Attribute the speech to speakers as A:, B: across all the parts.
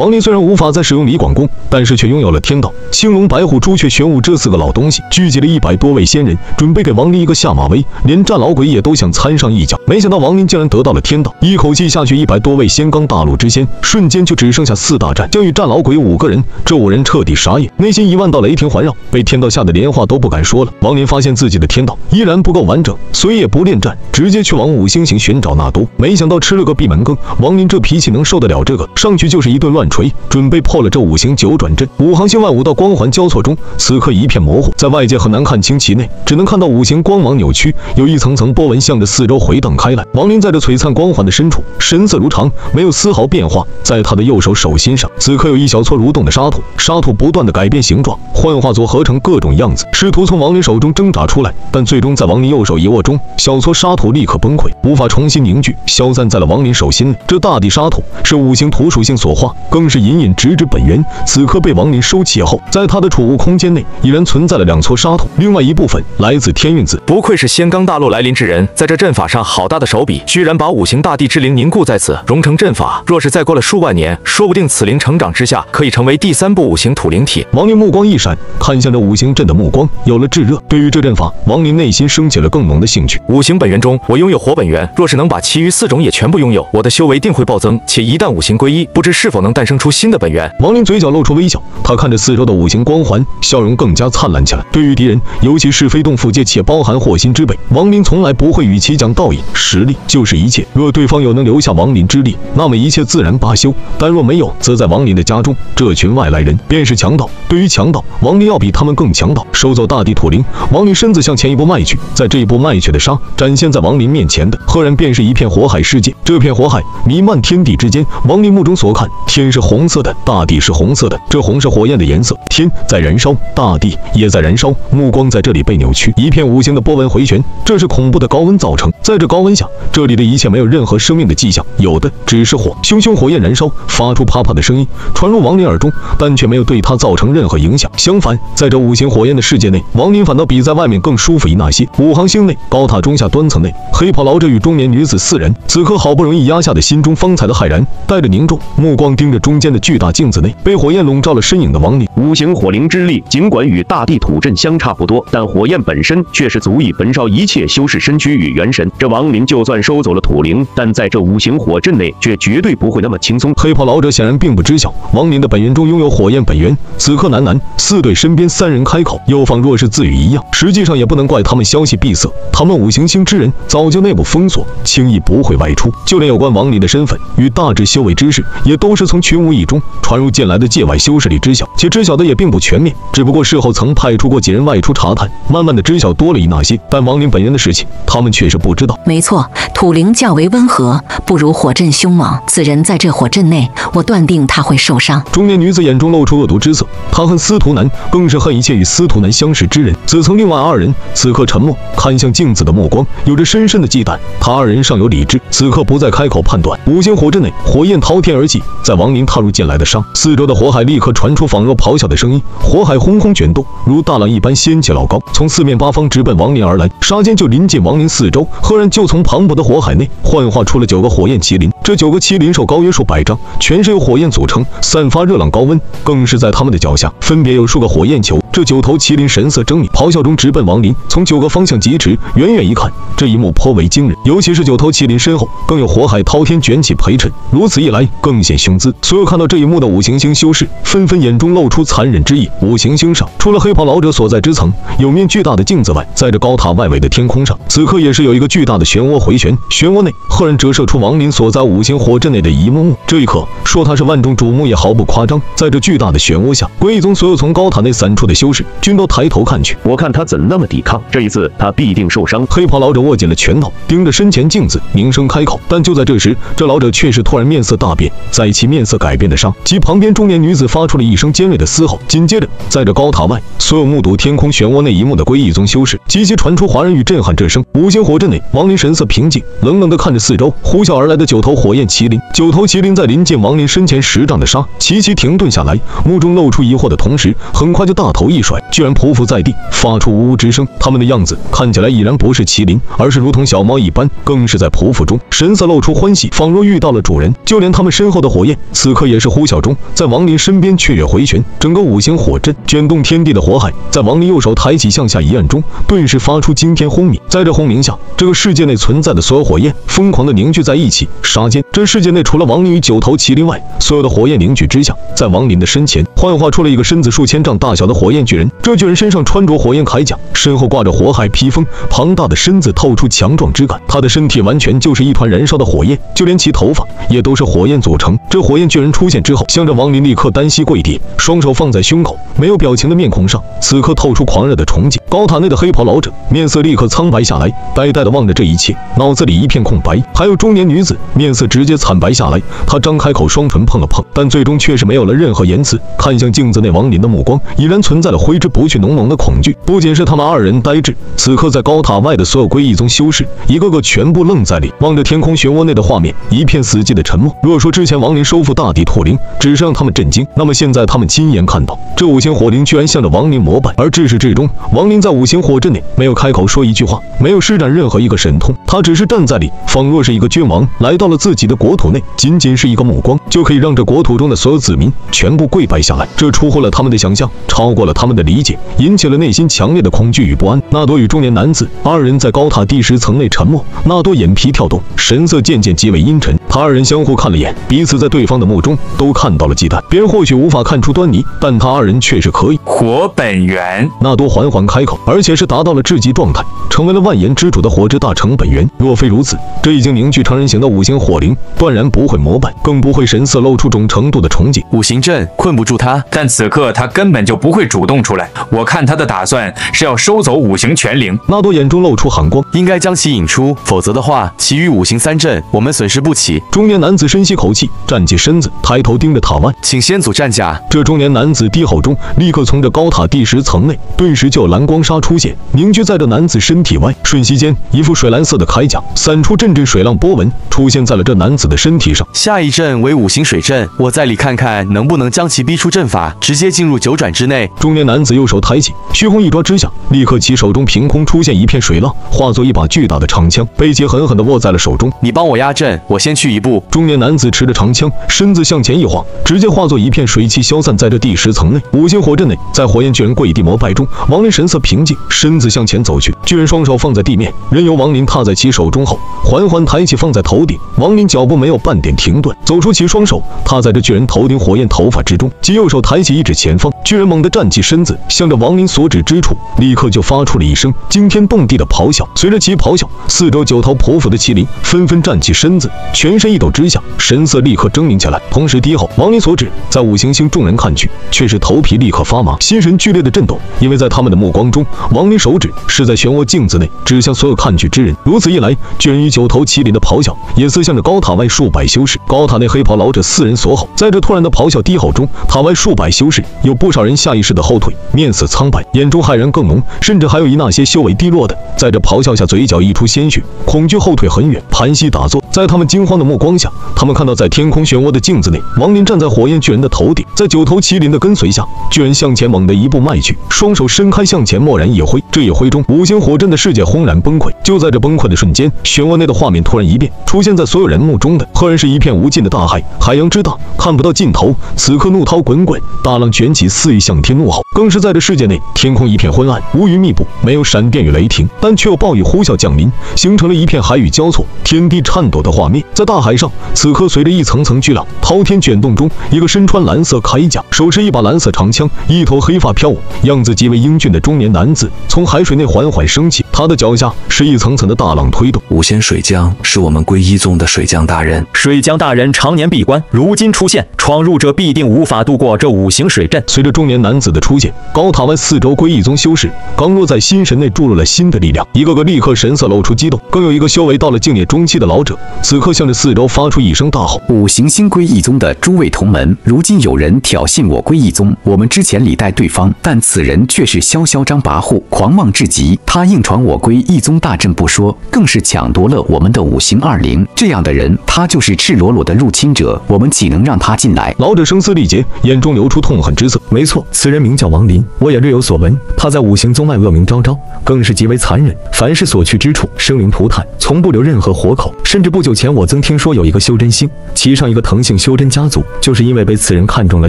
A: 王林虽然无法再使用李广功，但是却拥有了天道、青龙、白虎、朱雀、玄武这四个老东西，聚集了一百多位仙人，准备给王林一个下马威。连战老鬼也都想参上一脚。没想到王林竟然得到了天道，一口气下去，一百多位仙罡大陆之仙，瞬间就只剩下四大战将与战老鬼五个人。这五人彻底傻眼，内心一万道雷霆环绕，被天道吓得连话都不敢说了。王林发现自己的天道依然不够完整，所以也不恋战，直接去往五星行寻找纳都。没想到吃了个闭门羹，王林这脾气能受得了这个？上去就是一顿乱锤，准备破了这五行九转阵。五行星外五道光环交错中，此刻一片模糊，在外界很难看清其内，只能看到五行光芒扭曲，有一层层波纹向着四周回荡开来。王林在这璀璨光环的深处，神色如常，没有丝毫变化。在他的右手手心上，此刻有一小撮蠕动的沙土，沙土不断的改变形状，幻化组合成各种样子，试图从王林手中挣扎出来，但最终在王林右手一握中，小撮沙土立刻崩溃，无法重新凝聚，消散在了王林手心。这大地沙土是五行土属性所化，更是隐隐直指本源。此刻被王林收起后，在他的储物空间内已然存在了两撮沙土，另外一部分来自天运子。
B: 不愧是仙罡大陆来临之人，在这阵法上好大的手笔，居然把五行大地之灵凝固在此，融成阵法。若是再过了数万年，说不定此灵成长之下，可以成为第三部五行土灵体。
A: 王林目光一闪，看向这五行阵的目光有了炙热。对于这阵法，王林内心升起了更浓的兴趣。
B: 五行本源中，我拥有火本源，若是能把其余四种也全部拥有，我的修为定会暴增。且一旦五行归一，不知是否能诞生出新的本源。
A: 王林嘴角露出微笑，他看着四周的五行光环，笑容更加灿烂起来。对于敌人，尤其是非洞府界且包含祸心之辈，王林从来不会与其讲道义，实力就是一切。若对方有能留下王林之力，那么一切自然罢休；但若没有，则在王林的家中，这群外来人便是强盗。对于强盗，王林要比他们更强盗。收走大地土灵，王林身子向前一步迈去，在这一步迈去的刹，展现在王林面前的，赫然便是一片火海世界。这片火海弥漫天地之间，王林目中所看，天是红色的，大地是红色的，这红是火焰的颜色，天在燃烧，大地也在燃烧。目光在这里被扭曲，一片无形的波纹回旋，这是恐怖的高温造成。在这高温下，这里的一切没有任何生命的迹象，有的只是火，熊熊火焰燃烧，发出啪啪的声音传入王林耳中，但却没有对他造成任何影响。相反，在这五行火焰的世界内，王林反倒比在外面更舒服一那些。五行星内高塔中下端层内，黑袍老者与中年女子四人，此刻好不容易压下的心中方才的骇然，带着凝重目光盯着中间的巨大镜子内被火焰笼罩了身影的王林。
C: 五行火灵之力，尽管与大地土阵相差不多，但火焰本身却是足以焚烧一切修士身躯与元神。这王林就算收走了土灵，但在这五行火阵内，却绝对不会那么轻松。
A: 黑袍老者显然并不知晓王林的本源中拥有火焰本源，此刻喃喃四对身边三人开口，又仿若是自语一样。实际上也不能怪他们消息闭塞，他们五行星之人早就内部封锁，轻易不会外出。就连有关王林的身份与大致修为之事，也都是从群无意中传入进来的界外修士里知晓，且知晓的也并不全面。只不过事后曾派出过几人外出查探，慢慢的知晓多了一那些。但王林本人的事情，他们却是不知道。
D: 没错，土灵较为温和，不如火阵凶猛。此人在这火阵内，我断定他会受伤。
A: 中年女子眼中露出恶毒之色，她恨司徒南，更是恨一切与司徒南相识之人。此曾另外二人此刻沉默，看向镜子的目光有着深深的忌惮。他二人尚有理智，此刻不再开口判断。五行火阵内，火焰滔天而起，在王踏入进来的沙，四周的火海立刻传出仿若咆哮的声音，火海轰轰卷动，如大浪一般掀起老高，从四面八方直奔王林而来。沙间就临近王林四周，赫然就从磅礴的火海内幻化出了九个火焰麒麟。这九个麒麟兽高约数百丈，全是由火焰组成，散发热浪高温，更是在他们的脚下分别有数个火焰球。这九头麒麟神色狰狞，咆哮中直奔王林，从九个方向疾驰。远远一看，这一幕颇为惊人，尤其是九头麒麟身后更有火海滔天卷起陪衬，如此一来更显凶姿。所有看到这一幕的五行星修士纷纷眼中露出残忍之意。五行星上，除了黑袍老者所在之层有面巨大的镜子外，在这高塔外围的天空上，此刻也是有一个巨大的漩涡回旋，漩涡内赫然折射出王林所在五行火阵内的一幕幕。这一刻，说他是万众瞩目也毫不夸张。在这巨大的漩涡下，归一宗所有从高塔内散出的修士均都抬头看去。
C: 我看他怎那么抵抗，这一次他必定受伤。
A: 黑袍老者握紧了拳头，盯着身前镜子，凝声开口。但就在这时，这老者却是突然面色大变，在其面色改变的上，其旁边中年女子发出了一声尖锐的嘶吼。紧接着，在这高塔外，所有目睹天空漩涡内一幕的归一宗修士，急急传出华人与震撼之声。五星火阵内，王林神色平静，冷冷地看着四周呼啸而来的九头火焰麒麟。九头麒麟在临近王林身前十丈的沙，齐齐停顿下来，目中露出疑惑的同时，很快就大头一甩，居然匍匐在地，发出呜呜之声。他们的样子看起来已然不是麒麟，而是如同小猫一般，更是在匍匐中，神色露出欢喜，仿若遇到了主人。就连他们身后的火焰，此此刻也是呼啸中，在王林身边雀跃回旋，整个五行火阵卷动天地的火海，在王林右手抬起向下一按中，顿时发出惊天轰鸣。在这轰鸣下，这个世界内存在的所有火焰疯狂的凝聚在一起。刹间，这世界内除了王林与九头麒麟外，所有的火焰凝聚之下，在王林的身前幻化出了一个身子数千丈大小的火焰巨人。这巨人身上穿着火焰铠甲，身后挂着火海披风，庞大的身子透出强壮之感。他的身体完全就是一团燃烧的火焰，就连其头发也都是火焰组成。这火焰巨人出现之后，向着王林立刻单膝跪地，双手放在胸口，没有表情的面孔上，此刻透出狂热的崇敬。高塔内的黑袍老者面色立刻苍白下来，呆呆地望着这一切，脑子里一片空白。还有中年女子面色直接惨白下来，她张开口，双唇碰了碰，但最终却是没有了任何言辞。看向镜子内王林的目光，已然存在了挥之不去浓浓的恐惧。不仅是他们二人呆滞，此刻在高塔外的所有归一宗修士，一个个全部愣在里，望着天空漩涡内的画面，一片死寂的沉默。若说之前王林收复大地土灵只是让他们震惊，那么现在他们亲眼看到，这五行火灵居然向着亡灵膜拜。而至始至终，亡灵在五行火阵内没有开口说一句话，没有施展任何一个神通，他只是站在里，仿若是一个君王来到了自己的国土内，仅仅是一个目光，就可以让这国土中的所有子民全部跪拜下来。这出乎了他们的想象，超过了他们的理解，引起了内心强烈的恐惧与不安。纳多与中年男子二人在高塔第十层内沉默，纳多眼皮跳动，神色渐渐极为阴沉。他二人相互看了眼，彼此在对方的目中都看到了忌惮。别人或许无法看出端倪，但他二人却是可以。
E: 火本源，
A: 纳多缓缓开口，而且是达到了至极状态，成为了万言之主的火之大成本源。若非如此，这已经凝聚成人形的五行火灵断然不会膜拜，更不会神色露出种程度的憧憬。
F: 五行阵困不住他，
E: 但此刻他根本就不会主动出来。我看他的打算是要收走五行全灵。
A: 纳多眼中露出寒光，
F: 应该将其引出，否则的话，其余五行三阵我们损失不起。
A: 中年男子深吸口气，站起身子，抬头盯着塔外，
F: 请先祖战甲。
A: 这中年男子低吼中，立刻从这高塔第十层内，顿时就有蓝光沙出现，凝聚在这男子身体外。瞬息间，一副水蓝色的铠甲散出阵阵水浪波纹，出现在了这男子的身体上。
F: 下一阵为五行水阵，我在里看看能不能将其逼出阵法，直接进入九转之内。
A: 中年男子右手抬起，虚空一抓之下，立刻其手中凭空出现一片水浪，化作一把巨大的长枪，被其狠狠地握在了手中。
F: 你帮我压阵，我先去一步。
A: 中年男子持着长枪，身身子向前一晃，直接化作一片水汽消散在这第十层内。五行火阵内，在火焰巨人跪地膜拜中，亡灵神色平静，身子向前走去。巨人双手放在地面，任由亡灵踏在其手中后，缓缓抬起放在头顶。亡灵脚步没有半点停顿，走出其双手，踏在这巨人头顶火焰头发之中，其右手抬起一指前方。巨人猛地站起身子，向着亡灵所指之处，立刻就发出了一声惊天动地的咆哮。随着其咆哮，四周九头匍匐的麒麟纷纷站起身子，全身一抖之下，神色立刻狰狞起来，同时低吼。亡灵所指，在五行星众人看去，却是头皮立刻发麻，心神剧烈的震动，因为在他们的目光中，亡灵手指是在漩涡镜子内指向所有看去之人。如此一来，巨人与九头麒麟的咆哮也似向着高塔外数百修士。高塔内黑袍老者四人所吼，在这突然的咆哮低吼中，塔外数百修士有不少人下意识的后退，面色苍白，眼中骇然更浓，甚至还有一那些修为低落的，在这咆哮下嘴角溢出鲜血，恐惧后退很远，盘膝打坐。在他们惊慌的目光下，他们看到在天空漩涡的镜子内，王林站在火焰巨人的头顶，在九头麒麟的跟随下，巨人向前猛地一步迈去，双手伸开向前蓦然一挥，这一挥中，五行火阵的世界轰然崩溃。就在这崩溃的瞬间，漩涡内的画面突然一变，出现在所有人目中的，赫然是一片无尽的大海，海洋之大，看不到尽头。此刻怒涛滚滚，大浪卷起，肆意向天怒吼。更是在这世界内，天空一片昏暗，乌云密布，没有闪电与雷霆，但却有暴雨呼啸降临，形成了一片海雨交错、天地颤抖的画面。在大海上，此刻随着一层层巨浪，滔天卷动中，一个身穿蓝色铠甲、手持一把蓝色长枪、一头黑发飘舞、样子极为英俊的中年男子，从海水内缓缓升起。他的脚下是一层层的大浪推动。
G: 五仙水将是我们归一宗的水将大人，
H: 水将大人常年闭关，如今出现，闯入者必定无法度过。这五行水阵。
A: 随着中年男子的出现，高塔湾四周归一宗修士刚若在心神内注入了新的力量，一个个立刻神色露出激动。更有一个修为到了境界中期的老者，此刻向着四周发出一声大吼：“
I: 五行新归一宗的诸位同门，如今有人挑衅我归一宗，我们之前礼待对方，但此人却是嚣嚣张跋扈、狂妄至极。他硬闯我归一宗大阵不说，更是抢夺了我们的五行二灵。这样的人，他就是赤裸裸的入侵者，我们岂能让他进来？”
A: 老者声嘶力竭，眼中流出痛恨之色。
G: 没错，此人名叫王林，我也略有所闻。他在五行宗外恶名昭昭，更是极为残忍，凡是所去之处，生灵涂炭，从不留任何活口。甚至不久前，我曾听说有一个修真星，骑上一个藤姓修真家族，就是因为被此人看中了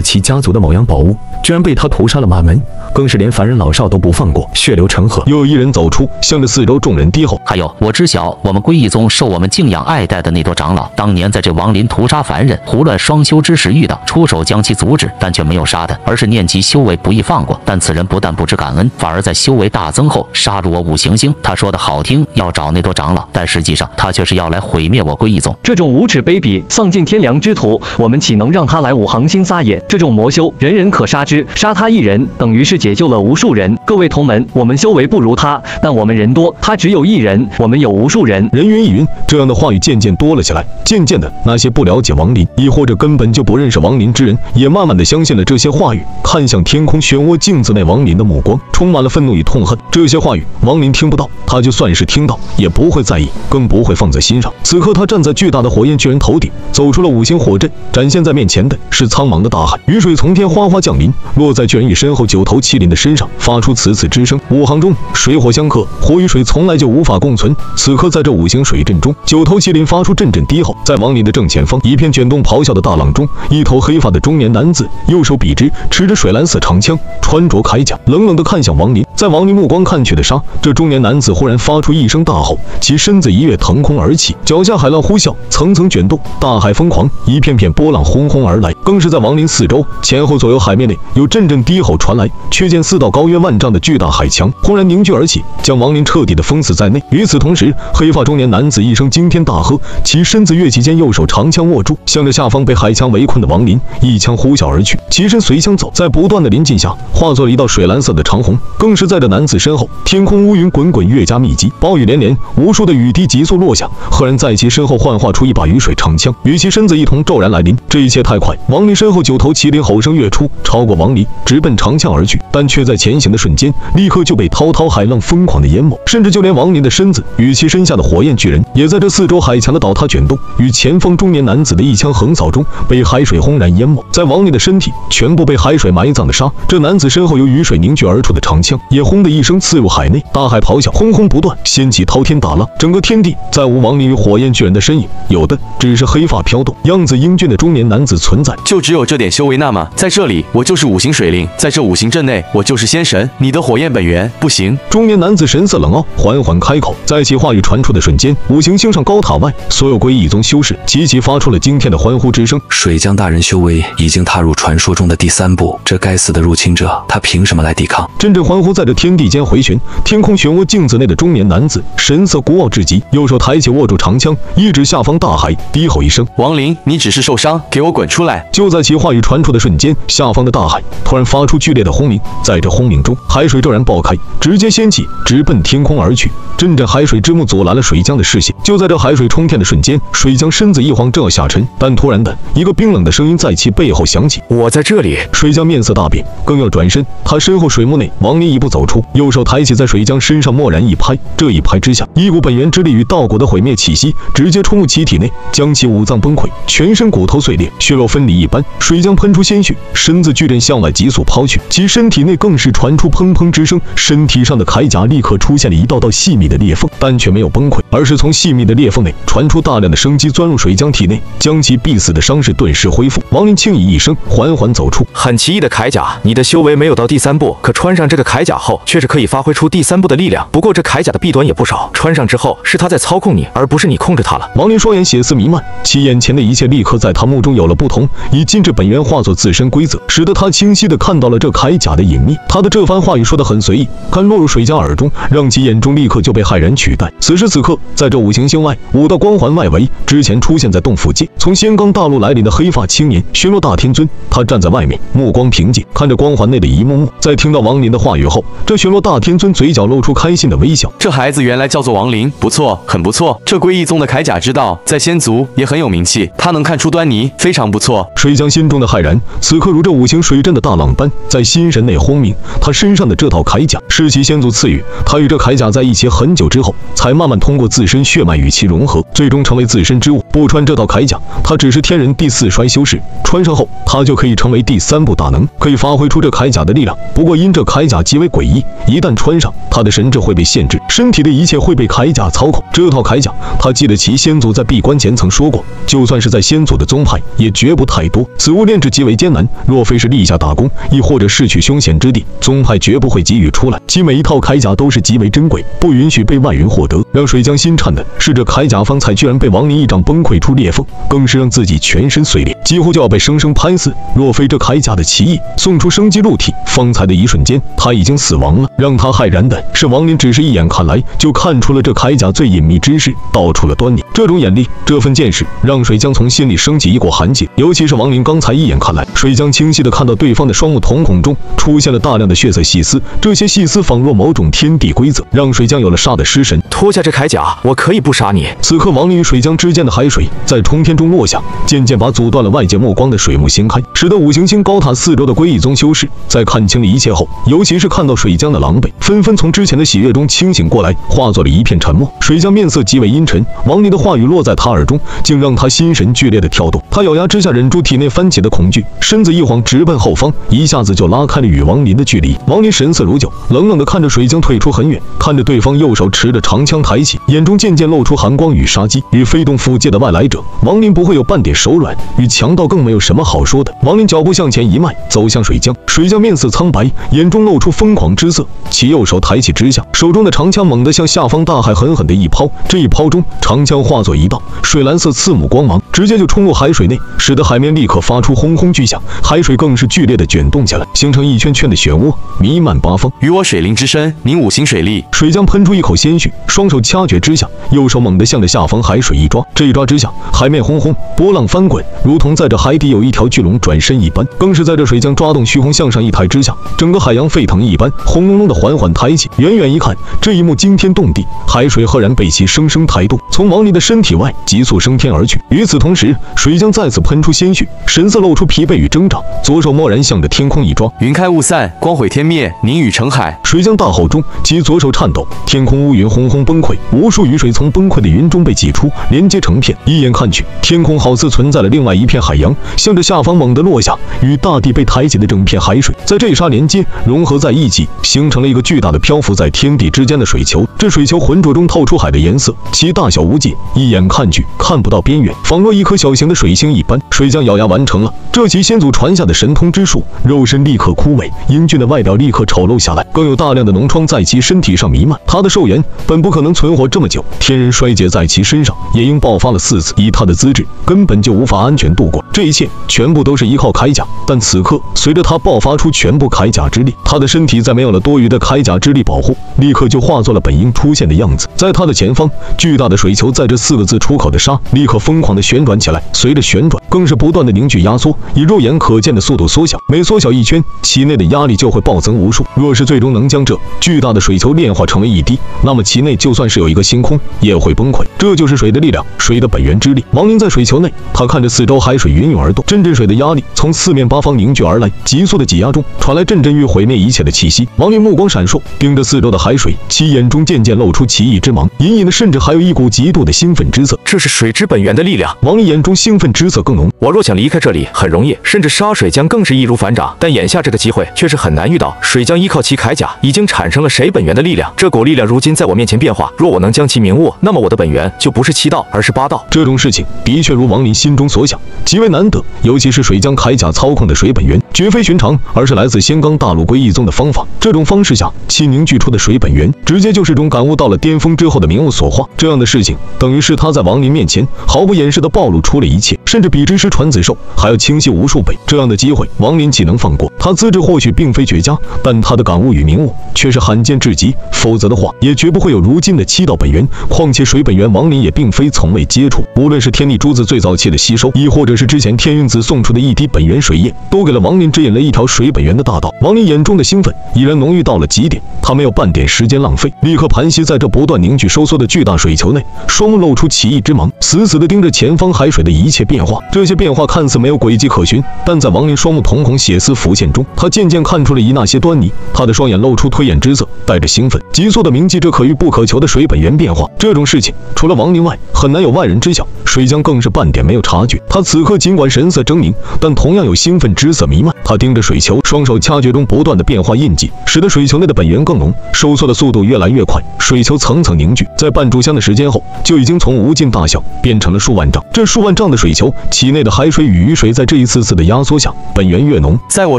G: 其家族的某样宝物，居然被他屠杀了满门，更是连凡人老少都不放过，血流成河。
A: 又有一人走出，向着四周众人低吼：“
J: 还有，我知晓，我们归义宗受我们敬仰爱戴的那多长老，当年在这王林屠杀凡人、胡乱双修之时遇到，出手将其阻止，但却没有杀他，而是念及修为不易放过。但此人不但不知感恩，反而在修为大增后杀入我五行星。他说的好听，要找那多长老，但实际上他却是要来毁灭我归义宗。
K: 这种无耻卑鄙、丧尽天良之徒，我们岂能让他来五行星撒野？这种魔修，人人可杀之，杀他一人，等于是解救了无数人。各位同门，我们修为不如他，但我们人多，他只有一人，我们有无数人。
A: 人云亦云，这样的话语渐渐多了起来。渐渐的，那些不了解王林，亦或者根本就不认识王林之人，也慢慢的相信了这些话语。看向天空漩涡镜子内王林的目光，充满了愤怒与痛恨。这些话语，王林听不到，他就算是听到，也不会在意，更不会放在心上。此刻，他站在巨大的火焰巨人头顶，走出了五行火阵，展现在面前的是苍茫的大海，雨水从天哗哗降临，落在巨人与身后九头麒麟的身上，发出呲呲之声。五行中水火相克，火与水从来就无法共存。此刻，在这五行水阵中，九头麒麟发出阵阵低吼。在王林的正前方，一片卷动咆哮的大浪中，一头黑发的中年男子，右手笔直，持着水蓝色长枪，穿着铠甲，冷冷地看向王林。在王林目光看去的沙，这中年男子忽然发出一声大吼，其身子一跃腾空而起，脚下海浪呼啸，层层卷动，大海疯狂，一片片片波浪轰轰而来。更是在王林四周前后左右海面内有阵阵低吼传来，却见四道高约万丈的巨大海墙轰然凝聚而起，将王林彻底的封死在内。与此同时，黑发中年男子一声惊天大喝，其身子跃起间，右手长枪握住，向着下方被海墙围困的王林一枪呼啸而去，其身随枪走，在不断的临近下，化作了一道水蓝色的长虹。更是在这男子身后，天空乌云滚滚，越加密集，暴雨连连，无数的雨滴急速落下。赫然在其身后幻化出一把雨水长枪，与其身子一同骤然来临。这一切太快，王离身后九头麒麟吼声跃出，超过王离，直奔长枪而去。但却在前行的瞬间，立刻就被滔滔海浪疯狂的淹没，甚至就连王林的身子与其身下的火焰巨人，也在这四周海墙的倒塌卷动与前方中年男子的一枪横扫中，被海水轰然淹没。在王林的身体全部被海水埋葬的刹，这男子身后由雨水凝聚而出的长枪，也轰的一声刺入海内，大海咆哮，轰轰不断，掀起滔天大浪。整个天地再无王林与火焰巨人的身影，有的只是黑发飘动、样子英俊的中年男子存在。
F: 就只有这点修为那么，在这里我就是五行水灵，在这五行阵内我就是仙神。你的火焰本源不行。
A: 中年男子神色冷傲，缓缓开口，在其话语传出的瞬间，五行星上高塔外，所有归一宗修士齐齐发出了惊天的欢呼之声。
G: 水江大人修为已经踏入传说中的第三步，这该死的入侵者，他凭什么来抵抗？
A: 阵阵欢呼在这天地间回旋，天空漩涡镜子内的中年男子神色孤傲至极，右手抬起握住长枪，一指下方大海，低吼一声：“
F: 王林，你只是受伤，给我滚出来！”
A: 就在其话语传出的瞬间，下方的大海突然发出剧烈的轰鸣，在这轰鸣中，海水骤然爆开，直接掀起，直奔天空而去。阵阵海水之幕阻拦了水江的视线。就在这海水冲天的瞬间，水江身子一晃，正要下沉，但突然的一个冰冷的声音在其背后响起：“
B: 我在这里。”
A: 水江面色大变，更要转身。他身后水幕内，王林一步走出，右手抬起，在水江身上蓦然一拍。这一拍之下，一股本源之力与道果的毁灭气息直接冲入其体内，将其五脏崩溃，全身骨头碎裂，血肉分离一般。水浆喷出鲜血，身子巨震向外急速抛去，其身体内更是传出砰砰之声，身体上的铠甲立刻出现了一道道细密的裂缝，但却没有崩溃，而是从细密的裂缝内传出大量的生机，钻入水浆体内，将其必死的伤势顿时恢复。王林轻咦一声，缓缓走出。
B: 很奇异的铠甲，你的修为没有到第三步，可穿上这个铠甲后，却是可以发挥出第三步的力量。不过这铠甲的弊端也不少，穿上之后是他在操控你，而不是你控制他了。
A: 王林双眼血丝弥漫，其眼前的一切立刻可在他目中有了不同，以金质本源化作自身规则，使得他清晰的看到了这铠甲的隐秘。他的这番话。语说得很随意，看落入水家耳中，让其眼中立刻就被骇然取代。此时此刻，在这五行星外五道光环外围，之前出现在洞府界从仙罡大陆来临的黑发青年玄罗大天尊，他站在外面，目光平静，看着光环内的一幕幕。在听到王林的话语后，这玄罗大天尊嘴角露出开心的微笑。
F: 这孩子原来叫做王林，不错，很不错。这归义宗的铠甲之道，在仙族也很有名气，他能看出端倪，非常不错。
A: 水江心中的骇然，此刻如这五行水阵的大浪般在心神内轰鸣。他身上的这套铠甲是其先祖赐予，他与这铠甲在一起很久之后，才慢慢通过自身血脉与其融合，最终成为自身之物。不穿这套铠甲，他只是天人第四衰修士；穿上后，他就可以成为第三部大能，可以发挥出这铠甲的力量。不过因这铠甲极为诡异，一旦穿上，他的神智会被限制，身体的一切会被铠甲操控。这套铠甲，他记得其先祖在闭关前曾说过，就算是在先祖的宗派，也绝不太多。此物炼制极为艰难，若非是立下大功，亦或者逝去凶险之地，宗派绝不会给予出来。其每一套铠甲都是极为珍贵，不允许被外人获得。让水江心颤的是，这铠甲方才居然被王林一掌崩溃出裂缝，更是让自己全身碎裂，几乎就要被生生拍死。若非这铠甲的奇异送出生机入体，方才的一瞬间他已经死亡了。让他骇然的是，王林只是一眼看来就看出了这铠甲最隐秘之事，道出了端倪。这种眼力，这份见识，让水江从心里升起一股寒气。尤其是王林刚才一眼看来，水江清晰的看到对方的双目瞳孔中出现了大量的血色细丝，这些细丝仿若某种天地规则，让水江有了杀的失神。
B: 脱下这铠甲，我可以不杀你。
A: 此刻，王林与水江之间的海水在冲天中落下，渐渐把阻断了外界目光的水幕掀开，使得五行星高塔四周的归一宗修士在看清了一切后，尤其是看到水江的狼狈，纷纷从之前的喜悦中清醒过来，化作了一片沉默。水江面色极为阴沉，王林的话语落在他耳中，竟让他心神剧烈的跳动。他咬牙之下，忍住体内翻起的恐惧，身子一晃，直奔后方，一下子就拉开了与王林的距离。王林神色如酒，冷冷的看着水江退出很远，看着对方右手持着长枪抬起，眼中渐渐露出寒光与杀机。与飞动府界的外来者，王林不会有半点手软，与强盗更没有什么好说的。王林脚步向前一迈，走向水江。水江面色苍白，眼中露出疯狂之色，其右手抬起直下，手中的长枪猛地向下方大海狠狠的一抛。这一抛中，长枪化作一道水蓝色刺目光芒，直接就冲入海水内，使得海面立刻发出轰轰巨响，海水更是剧烈的卷动起来，形成一圈圈的漩涡，弥漫八方。
F: 与我水灵之身，凝五行水力。
A: 水江喷出一口鲜血，双手掐诀之下，右手猛地向着下方海水一抓，这一抓之下，海面轰轰，波浪翻滚，如同在这海底有一条巨龙转身一般。更是在这水江抓动虚空向上一抬之下，整个海洋沸腾一般，轰隆隆的缓缓抬起。远远一看，这一幕惊天动地，海水赫然被其生生抬动，从王林的身体外急速升天而去。与此同时，水江再次喷出鲜血，神色露出疲惫与挣扎，左手蓦然向着天空一抓，
F: 云开雾散，光毁天灭，凝雨成海。
A: 水江大吼中，其左手颤抖，天空乌云轰轰崩溃，无数雨水从崩溃的云中被挤出，连接成片。一眼看去，天空好似存在了另外一片海洋，向着下方猛地落下，与大地被抬起的整片海水在这一刹连接融合在一起，形成了一个巨大的漂浮在天地之间的水球。这水球浑浊中透出海的颜色，其大小无界，一眼看去看不到边缘，仿若一颗小型的水星一般。水将咬牙完成了这其先祖传下的神通之术，肉身立刻枯萎，英俊的外表立刻丑陋下来，更有大量的脓疮在其身体上弥漫。他的寿元本不可能存活这么久，天人衰竭在其身上也应爆发了四次，以他的资质根本就无法安全度过。这一切全部都是依靠铠甲，但此刻随着他爆发出全部铠甲之力，他的身体再没有了多余的铠甲之力保护，立刻就化作了本应出现的样子。在他的前方，巨大的水球在这四个字出口的沙立刻疯狂的旋转起来，随着旋转，更是不断的凝聚压缩，以肉眼可见的速度缩小。每缩小一圈，其内的压力就会暴增无数。若是最终能将这巨大的水球炼化成为一滴，那么其内就算是有一个星空也会崩溃。这就是水的力量，水的本源之力。王林在水球内，他看着四周海水云涌而动，阵阵水的压力从四面八方凝聚而来，急速的挤压中传来阵阵欲毁灭一切的气息。王林目光闪烁，盯着四周的海水，其眼中渐渐露出奇异之芒，隐隐的甚至还有一股极度的兴奋之色。
B: 这是水之本源的力量。
A: 王林眼中兴奋之色更浓。
B: 我若想离开这里，很容易，甚至杀水江更是易如反掌。但眼下这个机会却是很难遇到。水江依靠其铠甲已经产生了水本源的力量，这股力量如今在我面前变化。若我能将其明悟，那么我的本源就不是七道，而是八道。
A: 这种事情的确如王林心中所想，极为难得。尤其是水江铠甲操控的水本源，绝非寻常，而是来自仙罡大陆归一宗的方法。这种方式下，其凝聚出的水本源，直接就是种感悟到了巅峰之后的明悟所化。这样的事情，等于是他在亡灵面前毫不掩饰地暴露出了一切，甚至比之时传子兽还要清晰无数倍。这样的机会，亡灵岂能放过？他资质或许并非绝佳，但他的感悟与明悟却是罕见至极，否则的话，也绝不会有如今的七道本源。况且水本源，亡灵也并非从未接触。无论是天地珠子最早期的吸收，亦或者是之前天运子送出的一滴本源水液，都给了亡灵指引了一条水本源的大道。亡灵眼中的兴奋已然浓郁到了极点，他没有半点时间浪费，立刻盘膝在这不断凝聚收缩的巨大水球内，双目露出奇异之芒，死死地盯着前方海水的一切变化。这些变化看似没有轨迹可循，但在亡灵双目瞳孔血丝浮现中，他渐渐看出了一那些端倪。他的双眼露出推眼之色，带着兴奋，急速地铭记这可遇不可求的水本源变化。这种事情，除了亡灵外，很难有外人知晓。水江更是半点没有察觉。他此刻尽管神色狰狞，但同样有兴奋之色弥漫。他盯着水球，双手掐诀中不断的变化印记，使得水球内的本源更浓，收缩的速度越来越快。水球层层凝聚，在半炷香的时间后，就已经从无尽大小变成了数万丈。这数万丈的水球，体内的海水与雨水在这一次次的压缩下，本源越浓。
F: 在我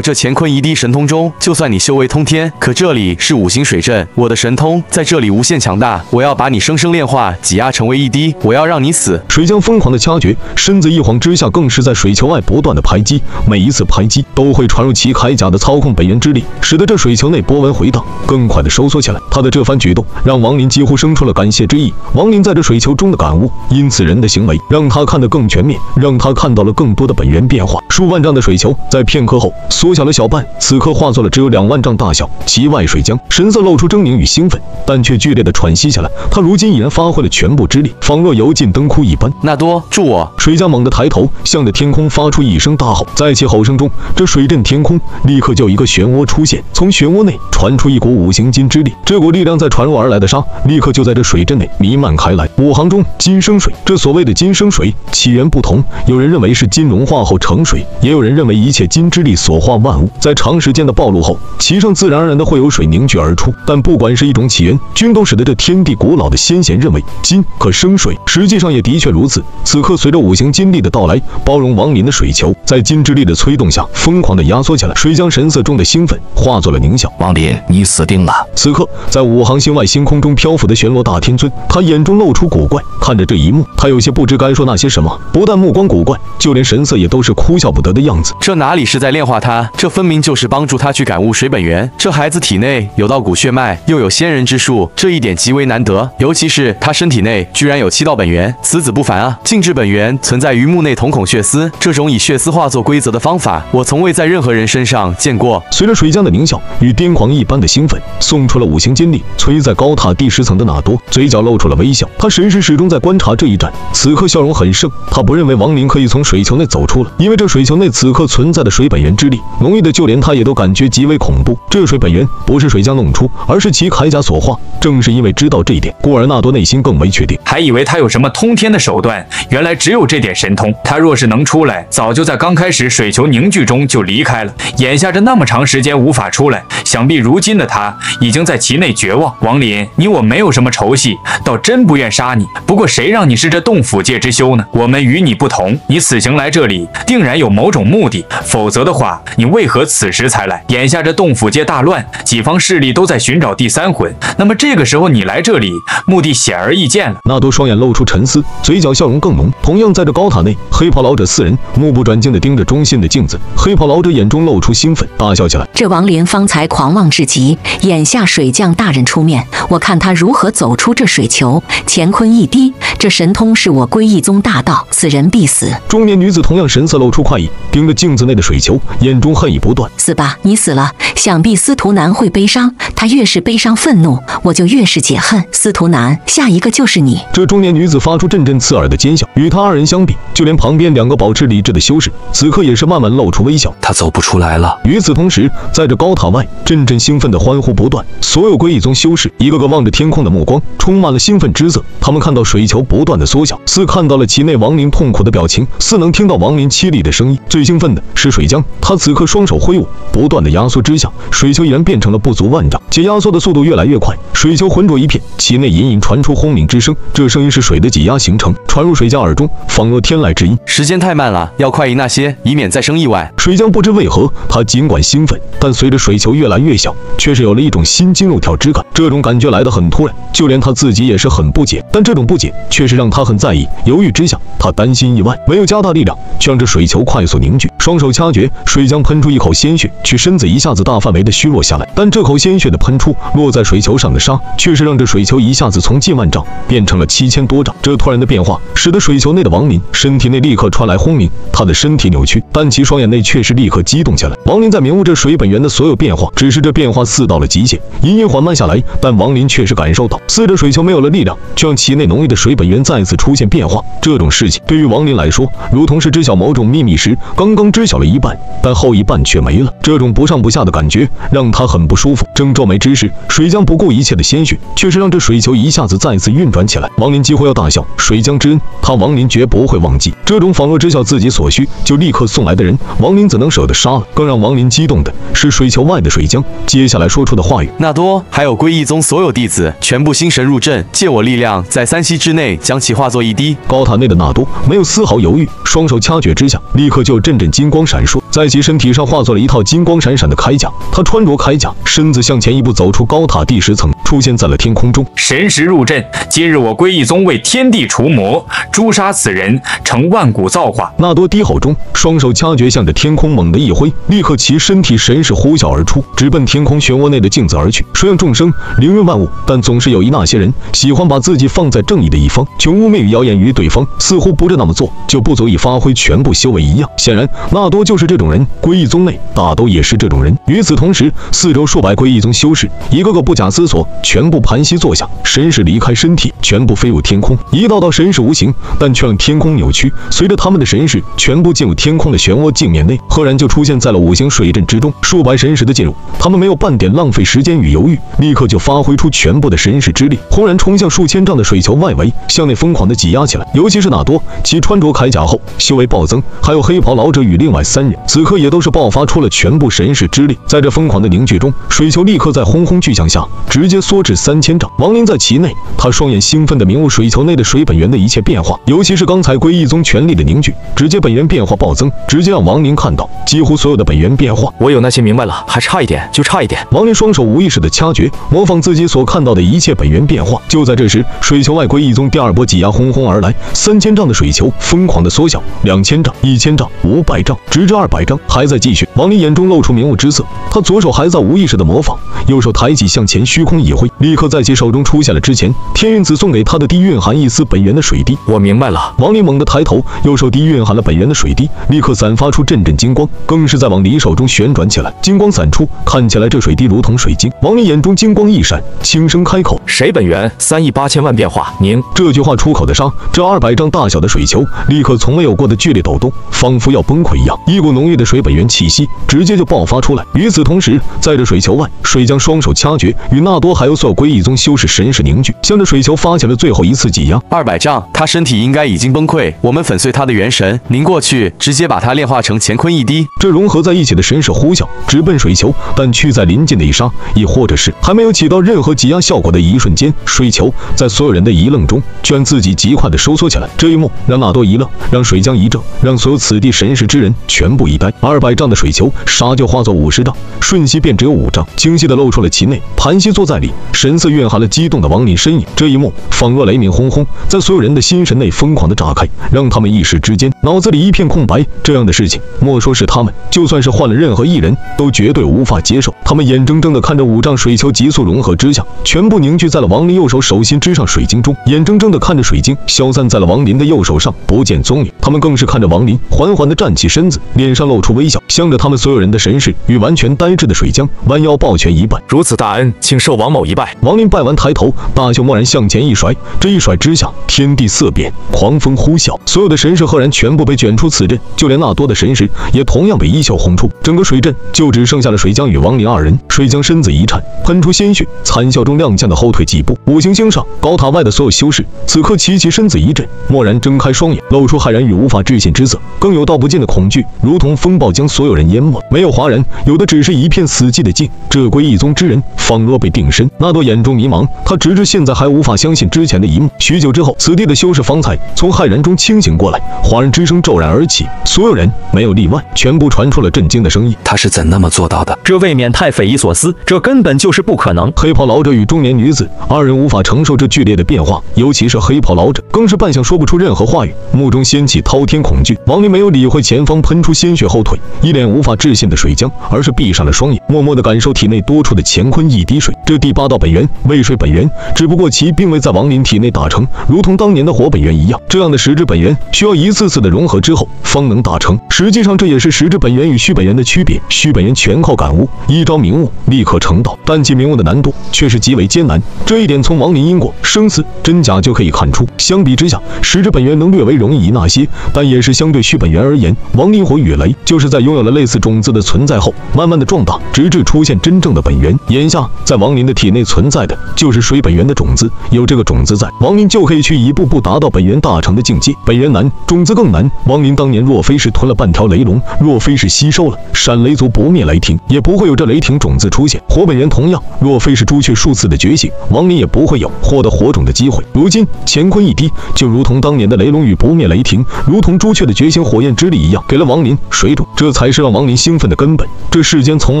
F: 这乾坤一滴神通中，就算你修为通天，可这里是五行水阵，我的神通在这里无限强大。我要把你生生炼化，挤压成为一滴，我要让你死。
A: 水江疯狂的掐诀，身子一晃之下，更是在水球外不断的排击。每一次排击，都会传入其铠甲的操控本源之力，使得这水球内波纹回荡，更快的收缩起来。他的这番举动，让王林几乎生出了感谢之意。王林在这水球中中的感悟，因此人的行为，让他看得更全面，让他看到了更多的本源变化。数万丈的水球，在片刻后缩小了小半，此刻化作了只有两万丈大小。其外水江神色露出狰狞与兴奋，但却剧烈的喘息下来。他如今已然发挥了全部之力，仿若油尽灯枯一般。
F: 纳多，助我！
A: 水江猛地抬头，向着天空发出一声大吼。在其吼声中，这水震天空立刻就一个漩涡出现，从漩涡内传出一股五行金之力。这股力量在传入而来的沙，立刻就在这水阵内弥漫开来。五行中金生水，这所谓的金生水起源不同，有人认为是金融化后成水，也有人认为一切金之力所化万物，在长时间的暴露后，其上自然而然的会有水凝聚而出。但不管是一种起源，均都使得这天地古老的先贤认为金可生水。实际上也的确如此。此刻随着五行金力的到来，包容王林的水球在金之力的催动下，疯狂的压缩起来。水将神色中的兴奋化作了狞笑。
J: 王林，你死定了！
A: 此刻在五行星外星空中漂浮的玄罗大天尊，他眼中露出古怪，看着这一幕，他有些不知该说那些什么。不但目光古怪，就连神色也都是哭笑不得的样子。
F: 这哪里是在炼化他？这分明就是帮助他去感悟水本源。这孩子体内有道骨血脉，又有仙人之术，这一点极为难得。尤其是他身体内居然有七道本源，此子不凡啊！静止本源存在于目内瞳孔血丝，这种以血丝化作规则的方法，我从未在任何人身上见过。
A: 随着水江的狞笑与癫狂一般的兴奋，送出了五行金力，催在高塔第十层的纳多嘴角露出了微笑。他神识始终在观察这一战，此刻笑容很盛。他不认为王林可以从水球内走出了，因为这水球内此刻存在的水本源之力浓郁的，就连他也都感觉极为恐怖。这水本源不是水将弄出，而是其铠甲所化。正是因为知道这一点，故而纳多内心更为确定。
E: 还以为他有什么通天的手段，原来只有这点神通。他若是能出来，早就在刚开始水球凝聚中就离开了。眼下这那么长时间无法出来，想必如今的他已经在其内绝望。王林，你我没有什么仇隙，倒真不愿杀你。不过谁让你是这洞府界之修呢？我们与你不同，你此行来这里定然有某种目的，否则的话，你为何此时才来？眼下这洞府界大乱，几方势力都在寻找第三魂，那么这个时候你来这里，目的显而易见了。
A: 纳多双眼露出沉思，嘴角笑容更浓。同样在这高塔内，黑袍老者四人目不转睛地盯着中心的镜子。黑袍老者眼中露出兴奋，大笑起来。
D: 这王林方才狂妄至极，眼下水将大人出面，我看他如何走出这水球。乾坤一滴，这神通是我归义宗大道，此人必死。
A: 中年女子同样神色露出快意，盯着镜子内的水球，眼中恨意不断。
D: 死吧，你死了，想必司徒南会悲伤。他越是悲伤愤怒，我就越是解恨。司徒南，下一个就是你。
A: 这中年女子发出阵阵刺耳的尖笑，与他二人相比，就连旁边两个保持理智的修士，此刻也是慢慢露出微笑。
J: 他走不出来了。
A: 与此同时，在这高塔外，阵阵兴奋的欢呼不断，所有归义宗修士一个个望着天空的目光充满了兴奋之色。他们看到水球不断的缩小，似看到了其内亡灵痛苦的表情，似能听到亡灵凄厉的声音。最兴奋的是水江，他此刻双手挥舞，不断的压缩之下，水球已然变成了不足万丈。且压缩的速度越来越快，水球浑浊一片，其内隐隐传出轰鸣之声，这声音是水的挤压形成，传入水浆耳中，仿若天籁之音。
F: 时间太慢了，要快一那些，以免再生意外。
A: 水浆不知为何，他尽管兴奋，但随着水球越来越小，却是有了一种心惊肉跳之感。这种感觉来得很突然，就连他自己也是很不解。但这种不解却是让他很在意。犹豫之下，他担心意外，没有加大力量，却让这水球快速凝聚。双手掐诀，水浆喷出一口鲜血，却身子一下子大范围的虚弱下来。但这口鲜血的喷出，落在水球上的杀，却是让这水球一下子从近万丈变成了七千多丈。这突然的变化，使得水球内的王林身体内立刻传来轰鸣，他的身体扭曲，但其双眼内却是立刻激动起来。王林在明悟这水本源的所有变化，只是这变化似到了极限，隐隐缓慢下来。但王林却是感受到，似这水球没有了力量，却让其内浓郁的水本源再次出现变化。这种事情对于王林来说，如同是知晓某种秘密时，刚刚知晓了一半，但后一半却没了。这种不上不下的感觉让他很不舒服。正皱眉之时，水将不顾一切的鲜血，却是让这水球一下子再次运转起来。王林几乎要大笑，水江之恩，他王林绝不会忘记。这种仿若知晓自己所需就立刻送来的人，王林怎能舍得杀了？更让王林激动的是水球外的水浆接下来说出的话语：
F: 纳多，还有归义宗所有弟子，全部心神入阵，借我力量，在三息之内将其化作一滴。
A: 高塔内的纳多没有丝毫犹豫，双手掐诀之下，立刻就有阵阵金光闪烁，在其身体上化作了一套金光闪闪的铠甲。他穿着铠甲，身子向前一步走出高塔第十层，出现在了天空中。
E: 神识入阵，今日我归义宗为天地除魔，诛杀此人，成万古造化。
A: 纳多低吼中，双手掐诀向着天空猛地一挥，立刻其身体神识呼啸而出，直奔天空漩涡内的镜子而去。谁让众生，凌润万物，但总是有一那些人喜欢把自己放在正义的一方，却污蔑与谣言于对方，似乎不这那么做就不足以发挥全部修为一样。显然，纳多就是这种人。归义宗内大都也是这种人。与此同时，四周数百归义宗修士一个个不假思索，全部盘膝坐下，神识离开身体，全部飞入天空。一道道神识无形，但却让天空扭曲。随着他们的神识全部进入天空的漩涡镜面内，赫然就出现在了五行水阵之中。数百神识的进入，他们没有半点浪费时间与犹豫，立刻就发挥出全部的神识之力，轰然冲向数千丈的水球外围，向内疯狂的挤压起来。尤其是纳多，其穿着铠甲后修为暴增，还有黑袍老者与另外三人，此刻也都是爆发出了全部神识之力。在这疯狂的凝聚中，水球立刻在轰轰巨响下直接缩至三千丈。王林在其内，他双眼兴奋地明悟水球内的水本源的一切变化，尤其是刚才归一宗全力的凝聚，直接本源变化暴增，直接让王林看到几乎所有的本源变化。
B: 我有那些明白了，还差一点，就差一点。
A: 王林双手无意识的掐诀，模仿自己所看到的一切本源变化。就在这时，水球外归一宗第二波挤压轰轰而来，三千丈的水球疯狂的缩小，两千丈、一千丈、五百丈，直至二百丈，还在继续。王林眼中露出明悟之色，他左手还在无意识的模仿，右手抬起向前虚空一挥，立刻在其手中出现了之前天运子送给他的滴蕴含一丝本源的水滴。
B: 我明白了。
A: 王林猛地抬头，右手滴蕴含了本源的水滴，立刻散发出阵阵金光，更是在往离手中旋转起来，金光散出，看起来这水滴如同水晶。王林眼中金光一闪，轻声开口：“
B: 谁本源？三亿八千万变化。”您
A: 这句话出口的刹，这二百丈大小的水球立刻从未有过的剧烈抖动，仿佛要崩溃一样，一股浓郁的水本源气息直接就爆发出来。与此同时，在这水球外，水将双手掐诀，与纳多还有所有归一宗修士神识凝聚，向着水球发起了最后一次挤压。
F: 二百丈，他身体应该已经崩溃，我们粉粉碎他的元神，您过去直接把他炼化成乾坤一滴。
A: 这融合在一起的神识呼啸，直奔水球，但去在临近的一刹，亦或者是还没有起到任何挤压效果的一瞬间，水球在所有人的一愣中，居然自己极快的收缩起来。这一幕让纳多一愣，让水浆一怔，让所有此地神识之人全部一呆。二百丈的水球，刹就化作五十丈，瞬息便只有五丈，清晰的露出了其内盘膝坐在里，神色蕴含了激动的王林身影。这一幕仿若雷鸣轰轰，在所有人的心神内疯狂的炸开，让他们们一时之间脑子里一片空白。这样的事情，莫说是他们，就算是换了任何一人都绝对无法接受。他们眼睁睁的看着五丈水球急速融合之下，全部凝聚在了王林右手手心之上水晶中，眼睁睁的看着水晶消散在了王林的右手上，不见踪影。他们更是看着王林缓缓的站起身子，脸上露出微笑，向着他们所有人的神识与完全呆滞的水浆弯腰抱拳一拜。
B: 如此大恩，请受王某一拜。
A: 王林拜完抬头，大袖蓦然向前一甩，这一甩之下，天地色变，狂风呼啸，所有的。的神石赫然全部被卷出此阵，就连那多的神石也同样被一笑轰出。整个水阵就只剩下了水江与王林二人。水江身子一颤，喷出鲜血，惨笑中踉跄的后退几步。五行星上高塔外的所有修士此刻齐齐身子一震，蓦然睁开双眼，露出骇然与无法置信之色，更有道不尽的恐惧，如同风暴将所有人淹没。没有哗然，有的只是一片死寂的静。这归一宗之人仿若被定身。纳多眼中迷茫，他直至现在还无法相信之前的一幕。许久之后，此地的修士方才从骇然中清醒过来，哗然之声骤然而起，所有人没有例外，全部传出了震惊的声音。
I: 他是怎那么做到的？
H: 这未免太匪夷所思，这根本就是不可能。
A: 黑袍老者与中年女子二人无法承受这剧烈的变化，尤其是黑袍老者，更是半晌说不出任何话语，目中掀起滔天恐惧。王林没有理会前方喷出鲜血后腿，一脸无法置信的水浆，而是闭上了双眼，默默地感受体内多出的乾坤一滴水。这第八道本源渭水本源，只不过其并未在王林体内打成，如同当年的火本源一样，这样的实质本源需要一次次的融合之后方能达成。实际上，这也是实质本源与虚本源的区别。虚本源全靠感悟，一朝明悟，立刻成道，但其明悟的难度却是极为艰难。这一点从王林因果、生死、真假就可以看出。相比之下，实质本源能略为容易一那些，但也是相对虚本源而言，王林火与雷就是在拥有了类似种子的存在后，慢慢的壮大，直至出现真正的本源。眼下，在王林的体内存在的就是水本源的种子，有这个种子在，王林就可以去一步步达到本源大成的境界。本源难，种子更难。王林当年若非是吞了半条雷龙，若非是吸收了闪雷族不灭雷霆，也不会有这雷霆种子出现。火本源同样，若非是朱雀数次的觉醒，王林也不会有获得火种的机会。如今乾坤一滴，就如同当年的雷龙与不灭雷霆，如同朱雀的觉醒火焰之力一样，给了王林水种，这才是让王林兴奋的根本。这世间从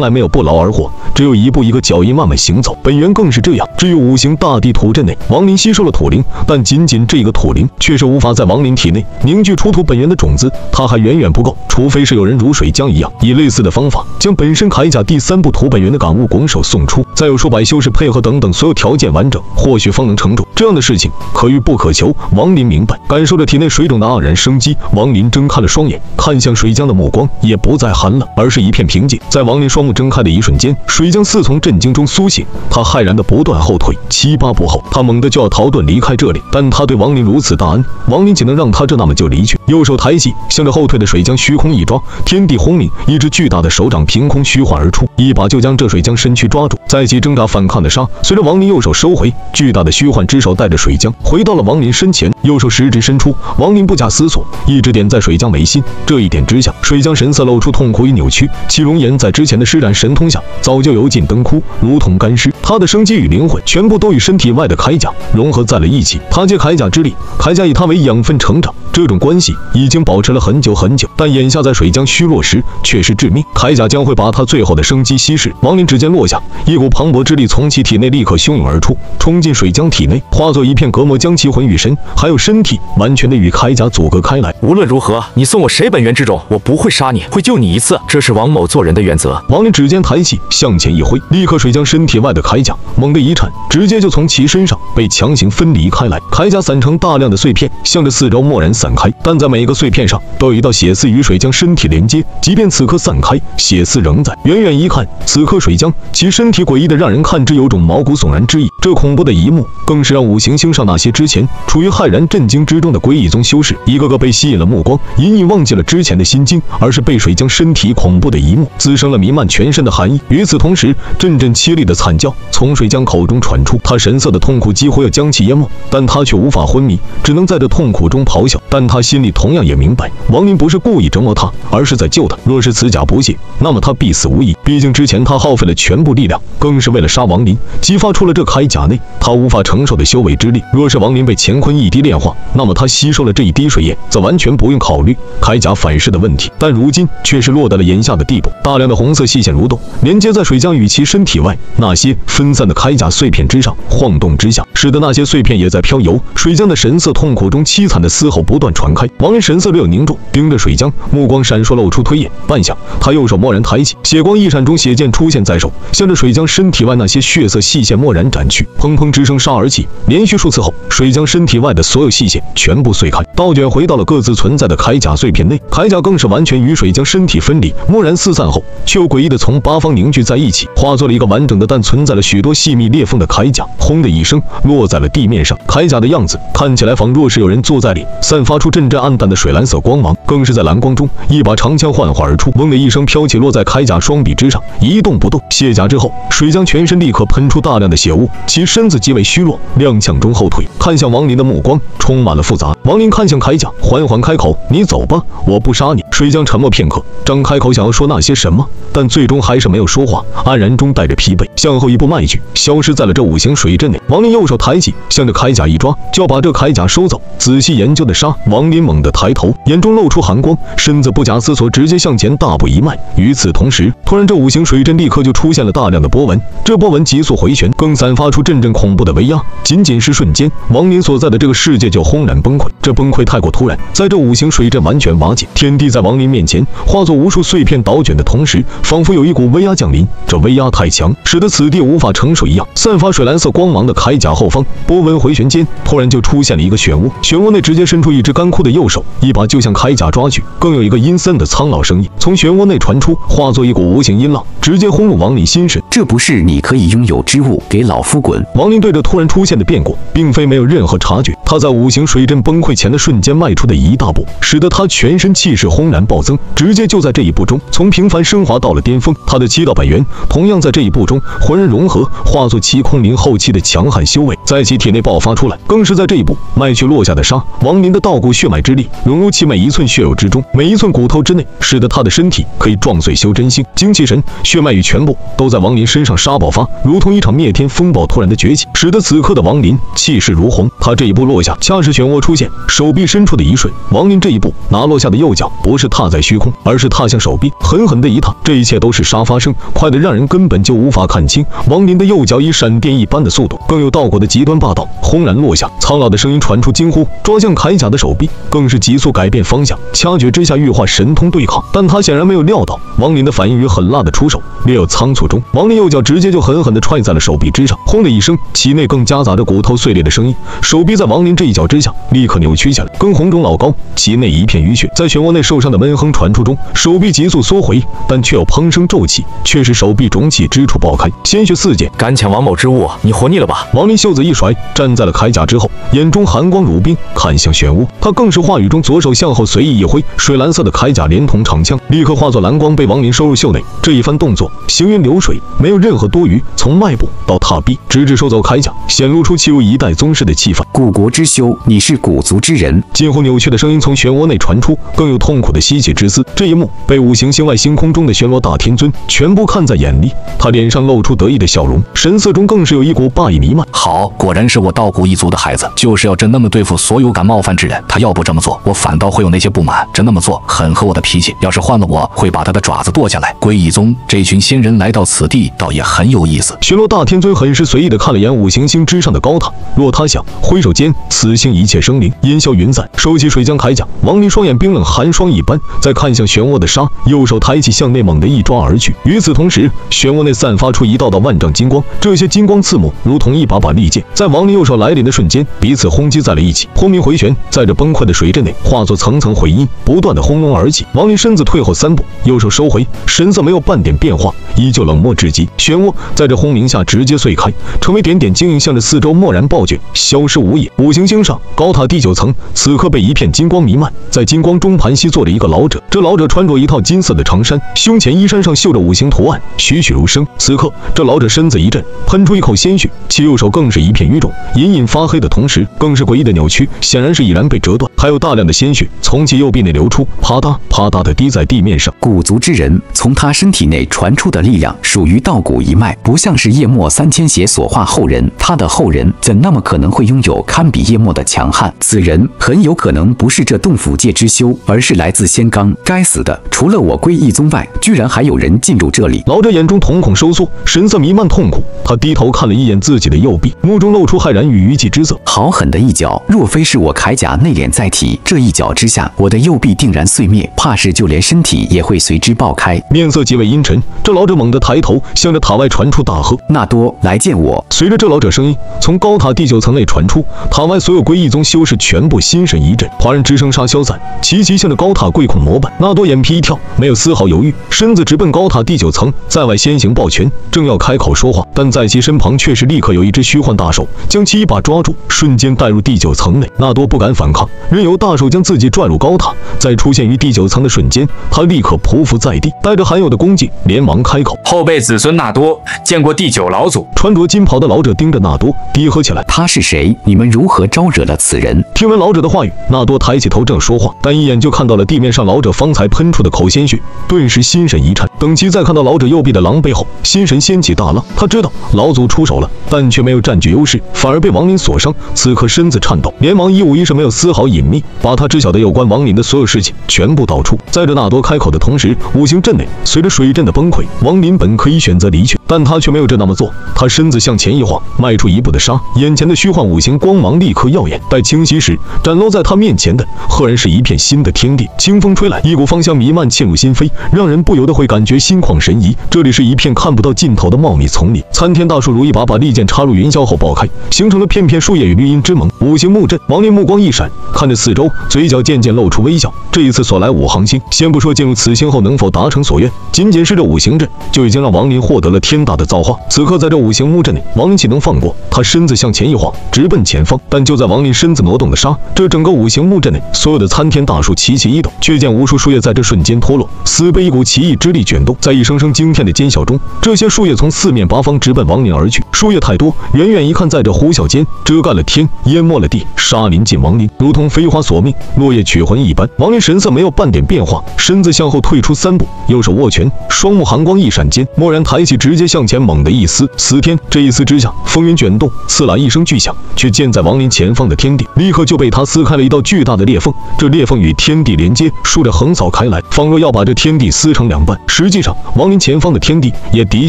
A: 来没有不劳而获，只有一步一个脚印慢慢行走。本源更是这样。至于五行大地土阵内，王林吸收了土灵，但仅仅这个土灵却是无法在王林体内凝聚出土本源的种子，它还远远不够。除非是有人如水浆一样，以类似的方法将本身铠甲第三部土本源的感悟拱手送出，再有数百修士配合等等所有条件完整，或许方能成种。这样的事情可遇不可求。王林明白，感受着体内水肿的盎然生机，王林睁开了双眼，看向水浆的目光也不再寒冷，而是一片平静。在王林双目睁开的一瞬间，水浆似从震惊中苏醒，他骇然的不断后退七八步后，他猛地就要逃遁离开这里，但他对王林如此大恩，王林岂能让他这那么就离去？右手抬起，向着后退的水浆虚空一抓，天地轰鸣，一只巨大的手掌凭空虚幻而出，一把就将这水浆身躯抓住，在其挣扎反抗的杀，随着王林右手收回，巨大的虚幻之手带着水浆回到了王林身前，右手食指伸出，王林不假思索，一指点在水浆眉心，这一点之下，水浆神色露出痛苦与扭曲，其容颜在之前的施展神通下早就油尽灯枯，如同干尸，他的生机与灵魂全部都与身体外的铠甲融合在了一起，他借铠甲之力，铠甲以他为养分成长，这种关系已经保持了很久很久，但眼下在水浆虚弱时却是致命，铠甲将会把他最后的生机稀释。王林指尖落下，一股磅礴之力从其体内立刻汹涌而出，冲进水浆体内，化作一片隔膜，将其魂与神还有身体完全的与铠甲阻隔开来。
B: 无论如何，你送我谁本源之种，我不会杀你，会救你一次，这是王某做人的原则。
A: 王林指尖抬起，向前一挥，立刻水将身体外的铠甲猛地一颤，直接就从其身上被强行分离开来。铠甲散成大量的碎片，向着四周蓦然散散开，但在每一个碎片上都有一道血丝与水浆身体连接，即便此刻散开，血丝仍在。远远一看，此刻水浆其身体诡异的让人看之有种毛骨悚然之意。这恐怖的一幕，更是让五行星上那些之前处于骇然震惊之中的归异宗修士，一个个被吸引了目光，隐隐忘记了之前的心惊，而是被水浆身体恐怖的一幕滋生了弥漫全身的寒意。与此同时，阵阵凄厉的惨叫从水浆口中传出，他神色的痛苦几乎要将其淹没，但他却无法昏迷，只能在这痛苦中咆哮。但他心里同样也明白，王林不是故意折磨他，而是在救他。若是此甲不信，那么他必死无疑。毕竟之前他耗费了全部力量，更是为了杀王林，激发出了这铠甲内他无法承受的修为之力。若是王林被乾坤一滴炼化，那么他吸收了这一滴水液，则完全不用考虑铠甲反噬的问题。但如今却是落到了眼下的地步，大量的红色细线蠕动，连接在水浆与其身体外那些分散的铠甲碎片之上，晃动之下，使得那些碎片也在飘游。水浆的神色痛苦中凄惨的嘶吼不不断传开。王神色略有凝重，盯着水浆，目光闪烁，露出推演。半晌，他右手蓦然抬起，血光一闪中，血剑出现在手，向着水江身体外那些血色细线蓦然斩去。砰砰之声杀而起，连续数次后，水江身体外的所有细线全部碎开，倒卷回到了各自存在的铠甲碎片内。铠甲更是完全与水江身体分离，蓦然四散后，却又诡异的从八方凝聚在一起，化作了一个完整的但存在了许多细密裂缝的铠甲。轰的一声落在了地面上，铠甲的样子看起来仿若是有人坐在里，散发。出阵阵暗淡的水蓝色光芒，更是在蓝光中，一把长枪幻化而出，嗡的一声飘起，落在铠甲双臂之上，一动不动。卸甲之后，水将全身立刻喷出大量的血雾，其身子极为虚弱，踉跄中后退，看向王林的目光充满了复杂。王林看向铠甲，缓缓开口：“你走吧，我不杀你。”水江沉默片刻，张开口想要说那些什么，但最终还是没有说话，黯然中带着疲惫，向后一步迈去，消失在了这五行水阵内。王林右手抬起，向着铠甲一抓，就要把这铠甲收走，仔细研究的沙。王林猛地抬头，眼中露出寒光，身子不假思索，直接向前大步一迈。与此同时，突然这五行水阵立刻就出现了大量的波纹，这波纹急速回旋，更散发出阵阵恐怖的威压。仅仅是瞬间，王林所在的这个世界就轰然崩溃。这崩溃太过突然，在这五行水阵完全瓦解，天地在王林面前化作无数碎片倒卷的同时，仿佛有一股威压降临。这威压太强，使得此地无法承受一样。散发水蓝色光芒的铠甲后方，波纹回旋间，突然就出现了一个漩涡，漩涡内直接伸出一只干枯的右手，一把就向铠甲抓去。更有一个阴森的苍老声音从漩涡内传出，化作一股无形阴浪，直接轰入王林心神。
I: 这不是你可以拥有之物，给老夫滚！
A: 王林对着突然出现的变故，并非没有任何察觉。他在五行水阵崩溃前的瞬间迈出的一大步，使得他全身气势轰然然暴增，直接就在这一步中，从平凡升华到了巅峰。他的七道本源同样在这一步中浑然融合，化作七空灵后期的强悍修为，在其体内爆发出来。更是在这一步迈去落下的沙，王林的道骨血脉之力融入其每一寸血肉之中，每一寸骨头之内，使得他的身体可以撞碎修真星、精气神、血脉与全部都在王林身上杀爆发，如同一场灭天风暴突然的崛起，使得此刻的王林气势如虹。他这一步落下，恰是漩涡出现，手臂伸出的一瞬，王林这一步拿落下的右脚不是是踏在虚空，而是踏向手臂，狠狠的一踏。这一切都是杀发生，快得让人根本就无法看清。王林的右脚以闪电一般的速度，更有道果的极端霸道，轰然落下。苍老的声音传出惊呼，抓向铠甲的手臂，更是急速改变方向，掐诀之下欲化神通对抗。但他显然没有料到王林的反应与狠辣的出手，略有仓促中，王林右脚直接就狠狠地踹在了手臂之上，轰的一声，其内更夹杂着骨头碎裂的声音。手臂在王林这一脚之下立刻扭曲下来，更红肿老高，其内一片淤血。在漩涡内受伤的闷哼传出中，手臂急速缩回，但却有砰声骤起，却是手臂肿起之处爆开，鲜血四溅。
B: 敢抢王某之物，你活腻了吧？
A: 王林袖子一甩，站在了铠甲之后，眼中寒光如冰，看向漩涡。他更是话语中左手向后随意一挥，水蓝色的铠甲连同长枪立刻化作蓝光，被王林收入袖内。这一番动作行云流水，没有任何多余，从迈步到踏壁，直至收走铠甲，显露出其如一代宗师的气范。
I: 古国之修，你是古族之人。
A: 近乎扭曲的声音从漩涡内传出，更有痛苦的吸血之姿。这一幕被五行星外星空中的玄罗大天尊全部看在眼里，他脸上露出得意的笑容，神色中更是有一股霸意弥漫。
L: 好，果然是我道古一族的孩子，就是要这那么对付所有敢冒犯之人。他要不这么做，我反倒会有那些不满。这那么做很合我的脾气，要是换了我，会把他的爪子剁下来。归一宗这群仙人来到此地，倒也很有意思。
A: 暹罗大天尊很是随意的看了眼五行星之上的高塔，若他想，挥手间，此星一切生灵烟消云散。收起水浆铠甲，王林双眼冰冷寒霜一般，再看向漩涡的沙，右手抬起向内猛地一抓而去。与此同时，漩涡内散发出一道道万丈金光，这些金光刺目，如同一把把利剑，在王林右手来临的瞬间，彼此轰击在了一起，轰鸣回旋，在这崩溃的水阵内化作层层回音，不断的轰隆而起。王林身子退后三步，右手收回，神色没有半点变化，依旧冷漠至极。漩涡在这轰鸣下直接碎开，成为点点晶莹，向着四周蓦然暴卷，消失无影。五行星上高塔第九层，此刻被一片金光弥漫，在金光中盘膝坐着一个老者，这老者穿着一套金色的长衫，胸前衣衫上绣着五行图案，栩栩如生。此刻，这老者身子一震，喷出一口鲜血，其右手更是一片淤肿，隐隐发黑的同时，更是诡异的扭曲，显然是已然被折断，还有大量的鲜血从其右臂内流出，啪嗒啪嗒的滴在地面上。
I: 古族之人从他身体内传出的力量属于道古一脉，不像是叶墨三千血所化后人，他的后人怎那么可能会拥有堪比叶墨的强悍？此人很有可能不是这洞府界之修，而是来自仙罡。该死的，除了我归一宗外，居然还有人进入这里。
A: 老者眼中瞳孔收缩，神色弥漫痛苦。他低头看了一眼自己的右臂，目中露出骇然与余悸之色。
I: 好狠的一脚！若非是我铠甲内敛载体，这一脚之下，我的右臂定然碎灭，怕是就连身体也会随之爆开。
A: 面色极为阴沉，这老者猛地抬头，向着塔外传出大喝：“
I: 纳多，来见我！”
A: 随着这老者声音从高塔第九层内传出，塔外所有归一宗修士全部心神一震，华人之声沙消散，齐齐向着高塔跪恐模板。纳多眼皮一跳，没有丝毫犹豫，身子直奔高塔第九层，在外先行抱拳，正要开口说话，但在其身旁却是立刻有一只虚幻大手将其一把抓住，瞬间带入第九层内。纳多不敢反抗，任由大手将自己拽入高塔。在出现于第九层的瞬间，他立刻匍匐在地，带着罕有的恭敬，连忙开口：“
E: 后辈子孙纳多见过第九老祖。”
A: 穿着金袍的老者盯着纳多，低喝起来：“
I: 他是谁？你们如何招惹了此人？”
A: 听闻老者的话语，纳多抬起头正说话，但一眼就看到了地面面上老者方才喷出的口鲜血，顿时心神一颤。等其再看到老者右臂的狼狈后，心神掀起大浪。他知道老祖出手了，但却没有占据优势，反而被王林所伤。此刻身子颤抖，连忙一五一十，没有丝毫隐秘，把他知晓的有关王林的所有事情全部道出。在这纳多开口的同时，五行阵内随着水阵的崩溃，王林本可以选择离去，但他却没有这那么做。他身子向前一晃，迈出一步的杀，眼前的虚幻五行光芒立刻耀眼。待清晰时，展露在他面前的赫然是一片新的天地。清清风吹来，一股芳香弥漫，沁入心扉，让人不由得会感觉心旷神怡。这里是一片看不到尽头的茂密丛林，参天大树如一把把利剑插入云霄后爆开，形成了片片树叶与绿荫之盟。五行木阵，王林目光一闪，看着四周，嘴角渐渐露出微笑。这一次所来五行星，先不说进入此星后能否达成所愿，仅仅是这五行阵就已经让王林获得了天大的造化。此刻在这五行木阵内，王林岂能放过？他身子向前一晃，直奔前方。但就在王林身子挪动的刹，这整个五行木阵内所有的参天大树齐齐一抖，却见无数树叶在这瞬间脱落，似被一股奇异之力卷动。在一声声惊天的尖啸中，这些树叶从四面八方直奔王林而去。树叶太多，远远一看，在这呼啸间遮盖了天，淹没了地，沙林尽王林，如同飞花索命，落叶取魂一般。王林神色没有半点变化，身子向后退出三步，右手握拳，双目寒光一闪间，蓦然抬起，直接向前猛地一撕。撕天，这一撕之下，风云卷动，刺啦一声巨响，却见在王林前方的天地，立刻就被他撕开了一道巨大的裂缝。这裂缝与天地连接，竖着横扫开来，仿若要把这天地撕成两半。实际上，王林前方的天地也的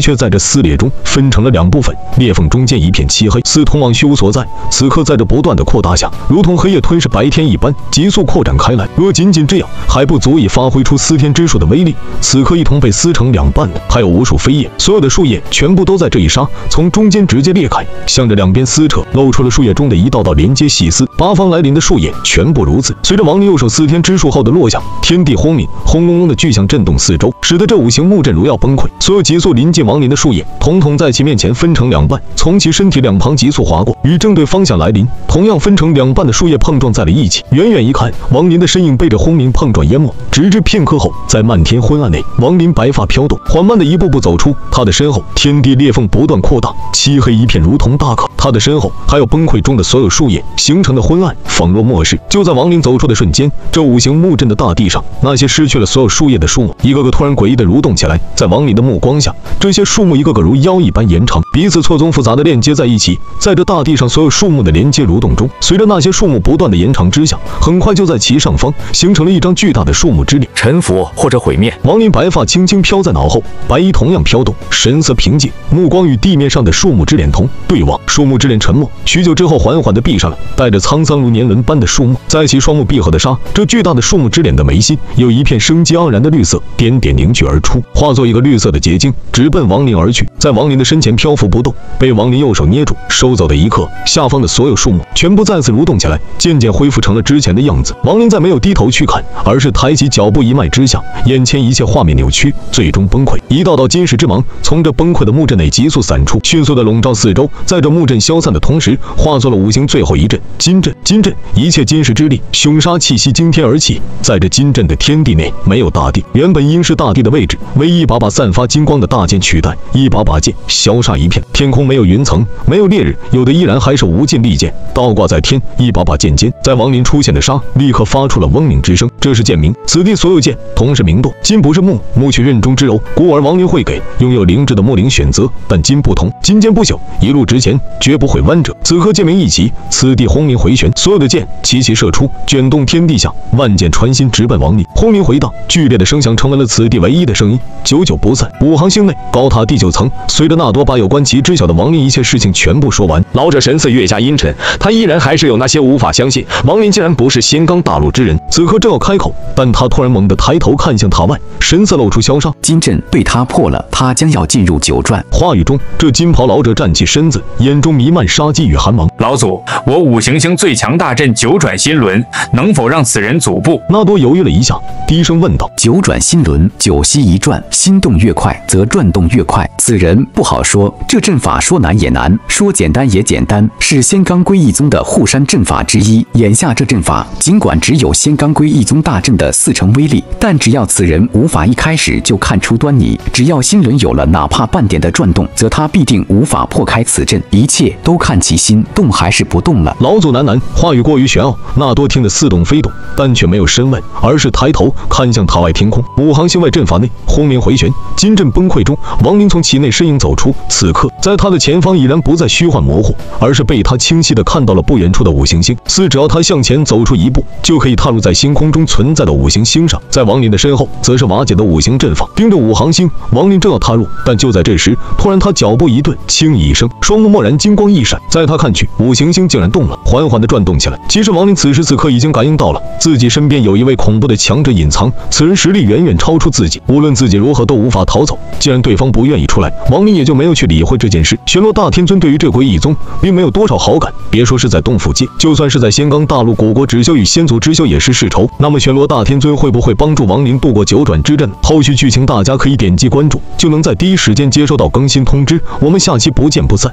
A: 确在这撕裂中分成了两部分。裂缝中间一片漆黑，似通往虚无所在。此刻在这不断的扩大下，如同黑夜吞噬白天一般，急速扩展开来。若仅仅这样，还不足以发挥出撕天之术的威力。此刻一同被撕成两半的，还有无数飞叶，所有的树叶全部都在这一刹从中间直接裂开，向着两边撕扯，露出了树叶中的一道道连接细丝。八方来临的树叶全部如此。随着王林右手撕天之术后的落下，天地轰鸣，轰隆隆的巨响震动四周，使得这五行木阵如要崩溃。所有急速临近王林的树叶，统统在其面前分成两半，从其身体两旁急速划过，与正对方向来临，同样分成两半的树叶碰撞在了一起。远远一看，王林的身影被这轰鸣碰撞淹没，直至片刻后，在漫天昏暗内，王林白发飘动，缓慢的一步步走出。他的身后，天地裂缝不断扩大，漆黑一片，如同大坑。他的身后还有崩溃中的所有树叶形成的昏暗，仿若末世。就在王林走出的瞬间，这五行木阵的大大地上，那些失去了所有树叶的树木，一个个突然诡异的蠕动起来。在王林的目光下，这些树木一个个如妖一般延长，彼此错综复杂的链接在一起。在这大地上所有树木的连接蠕动中，随着那些树木不断的延长之下，很快就在其上方形成了一张巨大的树木之脸。
B: 臣服或者毁灭。
A: 王林白发轻轻飘在脑后，白衣同样飘动，神色平静，目光与地面上的树木之脸同对望。树木之脸沉默，许久之后缓缓地闭上了带着沧桑如年轮般的树木。在其双目闭合的刹，这巨大的树木之脸的眉心有一片生机盎然的绿色点点凝聚而出，化作一个绿色的结晶，直奔王林而去。在王林的身前漂浮不动，被王林右手捏住收走的一刻，下方的所有树木全部再次蠕动起来，渐渐恢复成了之前的样子。王林再没有低头去看，而是抬起脚步一迈之下，眼前一切画面扭曲，最终崩溃。一道道金石之芒从这崩溃的木阵内急速散出，迅速的笼罩四周。在这木阵消散的同时，化作了五行最后一阵金阵。金阵，一切金石之力，凶杀气息惊天而起。在这金阵的天地内，没有大地，原本应是大地的位置，为一把把散发金光的大剑取代。一把把剑消杀一片，天空没有云层，没有烈日，有的依然还是无尽利剑倒挂在天。一把把剑尖，在王林出现的刹，立刻发出了嗡鸣之声。这是剑鸣，此地所有剑同是鸣动。金不是木，木却刃中之柔，故而王林会给拥有灵智的木灵选择。但金不同，金剑不朽，一路直前，绝不会弯折。此刻剑鸣一起，此地轰鸣回。旋，所有的剑齐齐射出，卷动天地下，万箭穿心，直奔王林。轰鸣回荡，剧烈的声响成为了此地唯一的声音，久久不散。五行星内，高塔第九层，随着纳多把有关其知晓的王林一切事情全部说完，老者神色越加阴沉，他依然还是有那些无法相信，王林竟然不是仙罡大陆之人。此刻正要开口，但他突然猛地抬头看向塔外，神色露出嚣张。
I: 金阵被他破了，他将要进入九转。
A: 话语中，这金袍老者站起身子，眼中弥漫杀机与寒芒。
E: 老祖，我五行星最强大阵九转心轮，能否让此人阻步？
A: 纳多犹豫了一下，低声问道：“
I: 九转心轮，九息一转，心动越快，则转动越快。此人不好说。这阵法说难也难，说简单也简单，是仙罡归一宗的护山阵法之一。眼下这阵法，尽管只有仙罡归一宗大阵的四成威力，但只要此人无法一开始就看出端倪，只要心轮有了哪怕半点的转动，则他必定无法破开此阵。一切都看其心动还是不动了。”
A: 老祖喃喃，话语过于玄奥。纳多听得似懂非懂，但却没有深问，而是抬头看向塔外天空。五行星外阵法内，轰鸣回旋，金阵崩溃中，王林从其内身影走出。此刻，在他的前方已然不再虚幻模糊，而是被他清晰的看到了不远处的五行星。似只要他向前走出一步，就可以踏入在星空中存在的五行星上。在王林的身后，则是瓦解的五行阵法，盯着五行星。王林正要踏入，但就在这时，突然他脚步一顿，轻一声，双目蓦然金光一闪，在他看去，五行星竟然动了，缓缓的转动起来。其实王林此时此刻已经感应到了自己身边有一位恐怖的强者隐藏，此人实力远远超出自己，无论自己如何都无法逃走。既然对方不愿意出来，王林也就没有去理会这件事。玄罗大天尊对于这鬼一宗并没有多少好感，别说是在洞府界，就算是在仙罡大陆，古国之修与先族之修也是世仇。那么玄罗大天尊会不会帮助亡灵度过九转之阵？后续剧情大家可以点击关注，就能在第一时间接收到更新通知。我们下期不见不散。